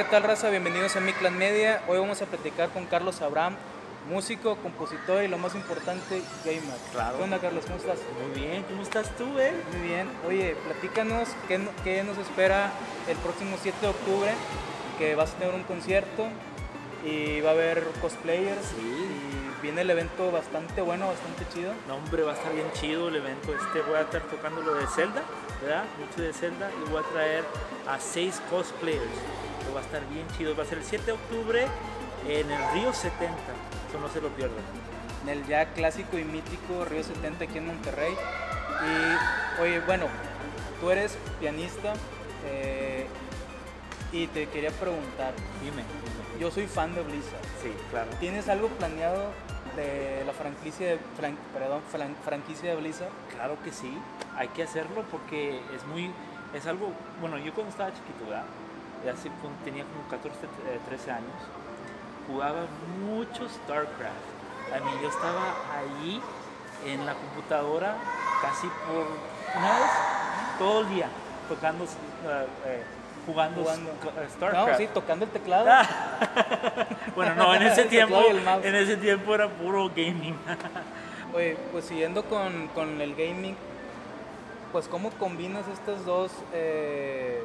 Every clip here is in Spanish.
¿qué tal raza? Bienvenidos a Mi Clan Media. Hoy vamos a platicar con Carlos Abraham, músico, compositor y lo más importante, gamer. Claro. ¿Qué onda Carlos? ¿Cómo estás? Muy bien, ¿cómo estás tú, eh? Muy bien. Oye, platícanos qué, qué nos espera el próximo 7 de octubre, que vas a tener un concierto y va a haber cosplayers Sí. y viene el evento bastante bueno, bastante chido. No, hombre, va a estar bien chido el evento. Este voy a estar tocando lo de Zelda, ¿verdad? Mucho de Zelda y voy a traer a seis cosplayers. Va a estar bien chido. Va a ser el 7 de octubre en el Río 70. Eso no se lo pierdan. en el ya clásico y mítico Río 70 aquí en Monterrey. Y oye, bueno, tú eres pianista eh, y te quería preguntar, Dime, dime. yo soy fan de Blizzard. Sí, claro. ¿Tienes algo planeado la franquicia de, fran- perdón, fran- franquicia de Blizzard? Claro que sí, hay que hacerlo porque es muy, es algo, bueno, yo cuando estaba chiquito. Ya cuando tenía como 14, eh, 13 años, jugaba mucho StarCraft. A mí yo estaba allí en la computadora casi por una vez, todo el día, tocando, eh, eh, jugando, Jugando. eh, StarCraft. No, sí, tocando el teclado. bueno, no, en ese tiempo, en ese tiempo era puro gaming. Oye, pues siguiendo con, con el gaming, pues cómo combinas estas dos, eh,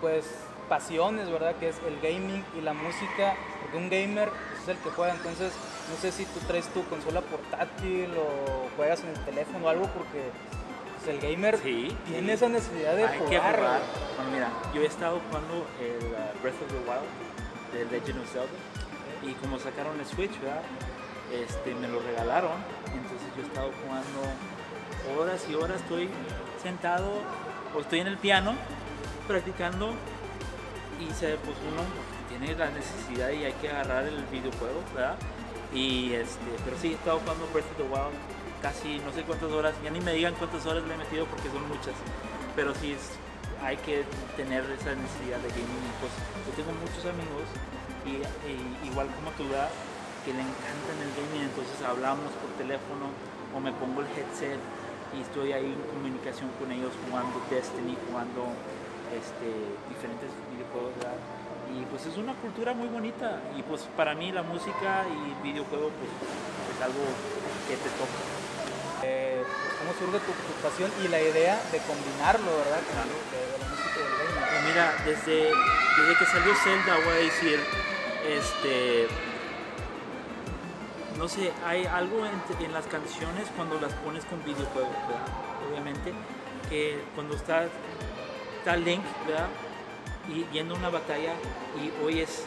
pues pasiones, ¿verdad? Que es el gaming y la música, porque un gamer es el que juega, entonces no sé si tú traes tu consola portátil o juegas en el teléfono o algo, porque pues, el gamer Sí, tiene sí. esa necesidad de Hay jugar. que jugar. güey. Bueno, mira, yo he estado jugando el uh, Breath of the Wild de Legend of Zelda y como sacaron el Switch, ¿verdad? Este, me lo regalaron, entonces yo he estado jugando horas y horas, estoy sentado o estoy en el piano practicando y se, pues uno tiene la necesidad y hay que agarrar el videojuego, ¿verdad? Y este, pero sí, he estado jugando Breath of the Wild casi no sé cuántas horas, ya ni me digan cuántas horas le he metido porque son muchas, pero sí es, hay que tener esa necesidad de gaming. Pues yo tengo muchos amigos y, igual como tú, ¿verdad? que le encantan el gaming, entonces hablamos por teléfono o me pongo el headset y estoy ahí en comunicación con ellos jugando Destiny, jugando este, diferentes videojuegos. Y pues es una cultura muy bonita y pues para mí la música y videojuego pues algo que te toca. Eh, cómo surge tu, pasión y la idea de combinarlo, ¿verdad? Con Claro. de, la música y el gaming. Pues mira, desde, desde que salió Zelda, voy a decir, este, no sé, hay algo en, las canciones cuando las pones con videojuegos. Obviamente, que cuando está, está Link, ¿verdad? Y yendo a una batalla y oyes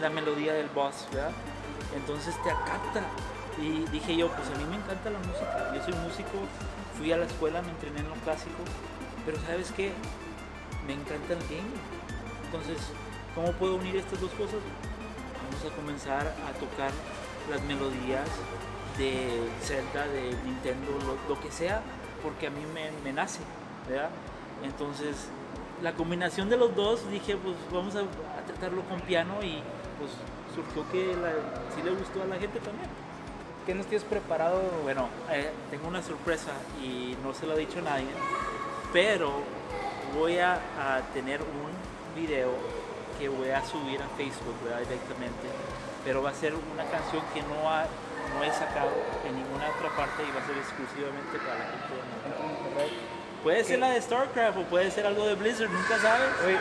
la melodía del boss, ¿verdad? Entonces te acapta. Y dije yo, pues a mí me encanta la música. Yo soy músico, fui a la escuela, me entrené en lo clásico, pero ¿sabes qué? me encanta el gaming. Entonces, ¿cómo puedo unir estas dos cosas? Vamos a comenzar a tocar las melodías de Zelda, de Nintendo, lo, que sea, porque a mí me, nace, ¿verdad? Entonces, la combinación de los dos, dije, pues vamos a, tratarlo con piano y pues surgió que sí le gustó a la gente también. ¿Qué nos tienes preparado? Bueno, eh, tengo una sorpresa y no se lo he dicho a nadie, pero voy a, a tener un video que voy a subir a Facebook ¿verdad? directamente, pero va a ser una canción que no, ha- no he sacado en ninguna otra parte y va a ser exclusivamente para la gente de Monterrey. Puede ser la de StarCraft o puede ser algo de Blizzard, nunca sabes. Oye,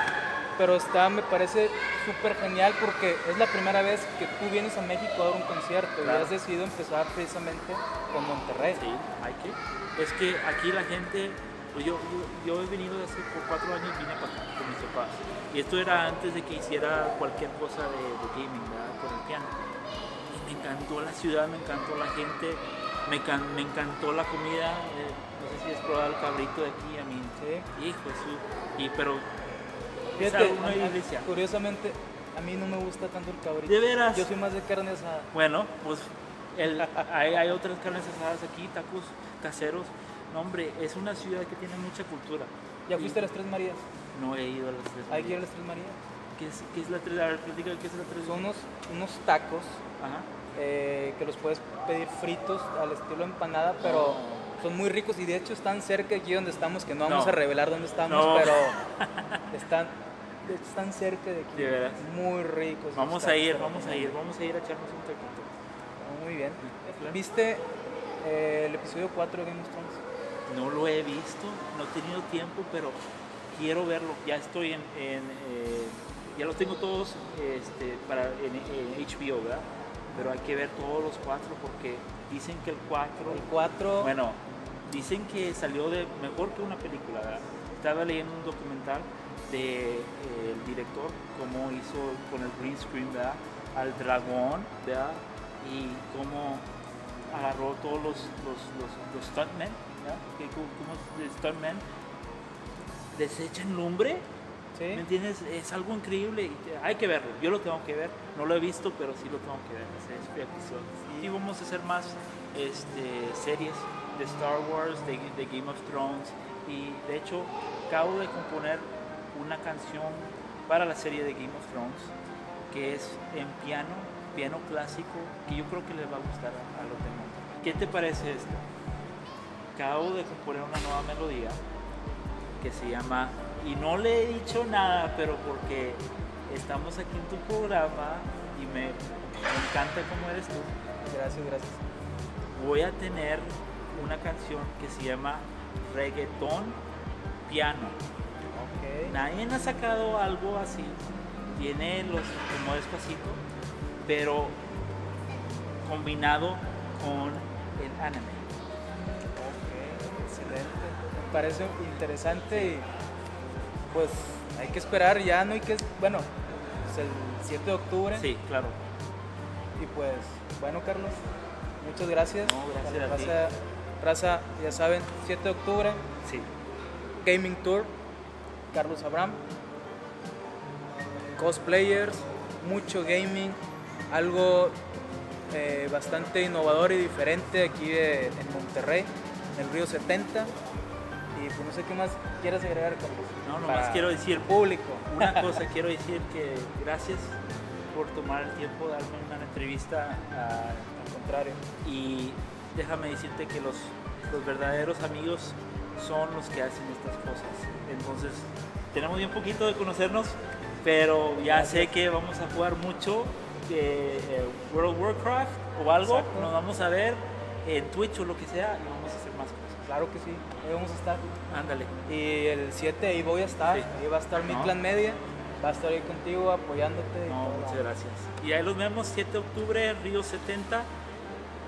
pero está, me parece súper genial porque es la primera vez que tú vienes a México a dar un concierto y has decidido empezar precisamente con Monterrey. Sí, hay que. Es que aquí la gente, pues yo, yo, yo he venido de hace cuatro años, vine para acá con mis papás. Y esto era antes de que hiciera cualquier cosa de, de gaming, ¿verdad? Con el piano. Y me encantó la ciudad, me encantó la gente, me, can- me encantó la comida. eh, no sé si has probado el cabrito de aquí, a mí. Sí. Hijo su. Y, pero. Fíjate, a- a- curiosamente, a mí no me gusta tanto el cabrito. De veras. Yo soy más de carne asada. Bueno, pues el- hay, hay otras carnes asadas aquí, tacos caseros. No, hombre, es una ciudad que tiene mucha cultura. ¿Ya Y fuiste a las Tres Marías? No he ido a las tres. Hay que ir a Marías. las Tres Marías. ¿Qué es, qué es la tres? Platícame, ¿qué es la tres? Son unos, unos tacos Ajá. eh, que los puedes pedir fritos al estilo empanada, pero son muy ricos y de hecho están cerca aquí donde estamos, que no vamos No. a revelar dónde estamos, No. pero están están cerca de aquí. Muy ricos. Vamos a ir, vamos a ir, vamos a ir a echarnos un taquito. Muy bien. ¿Viste eh, el episodio 4 de Game of Thrones? No lo he visto, no he tenido tiempo, pero quiero verlo. Ya estoy en, en, eh, ya los tengo todos este, para en, en HBO, ¿verdad? Pero hay que ver todos los cuatro porque dicen que el 4, El 4. bueno, dicen que salió de mejor que una película, ¿verdad? Estaba leyendo un documental de eh, el director cómo hizo con el green screen, ¿verdad? Al dragón, ¿verdad? Y cómo agarró todos los, los, los, los stuntmen, ¿verdad? Que como, stuntmen desechan lumbre, ¿Sí? ¿me entiendes? Es algo increíble y te- hay que verlo. Yo lo tengo que ver, no lo he visto, pero sí lo tengo que ver, ese episodio. Y vamos a hacer más este, series de Star Wars, de, de Game of Thrones y de hecho acabo de componer una canción para la serie de Game of Thrones que es en piano, piano clásico, que yo creo que les va a gustar a, a los demás. ¿Qué te parece esto? Acabo de componer una nueva melodía que se llama, y no le he dicho nada, pero porque estamos aquí en tu programa y me, me encanta cómo eres tú, Gracias, gracias. voy a tener una canción que se llama Reggaetón Piano. Ok. Nadie ha sacado algo así. Tiene los como despacito, pero combinado con el anime. Ok, excelente. Me parece interesante y pues hay que esperar, ya no hay que, bueno, es el 7 de octubre Sí, claro. y pues bueno Carlos, muchas gracias. No, gracias a ti. Raza, ya saben, 7 de octubre, Sí. Gaming Tour, Carlos Abraham, cosplayers, mucho gaming, algo eh, bastante innovador y diferente aquí de- en Monterrey, en el Río 70. Y pues no sé qué más quieres agregar, Carlos. No, nomás Para quiero decir público. Una cosa, quiero decir que gracias por tomar el tiempo de darme una entrevista a- Al contrario. y déjame decirte que los, los verdaderos amigos son los que hacen estas cosas. Entonces, tenemos bien poquito de conocernos, pero ya Gracias. sé que vamos a jugar mucho eh, World of Warcraft o algo. Exacto. Nos vamos a ver en Twitch o lo que sea y vamos a hacer más cosas. Claro que sí, ahí vamos a estar. Ándale. Y el 7 ahí voy a estar, Sí. ahí va a estar mi No. clan media, va a estar ahí contigo apoyándote. No, muchas gracias. Y ahí los vemos 7 de octubre, Río 70.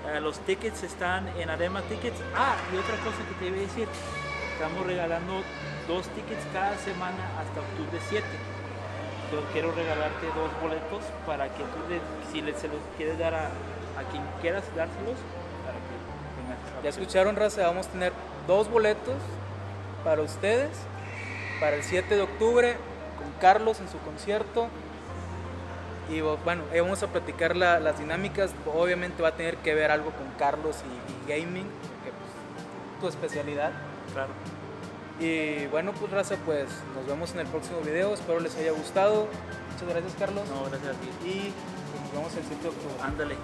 Eh, los tickets están en Arema Tickets. Ah, y otra cosa que te iba a decir. Estamos regalando dos tickets cada semana hasta octubre 7. Yo quiero regalarte dos boletos para que tú, le- si le, se los quieres dar a, a quien quieras dárselos, para que tengas Ya escucharon, raza, vamos a tener dos boletos para ustedes para el 7 de octubre con Carlos en su concierto. Y bueno, ahí vamos a platicar la- las dinámicas. Obviamente va a tener que ver algo con Carlos y, y gaming, porque pues, tu especialidad. Claro. Y bueno, pues raza, pues nos vemos en el próximo video. Espero les haya gustado. Muchas gracias, Carlos. No, gracias a ti. Y pues, nos vemos el 7 de octubre. Ándale.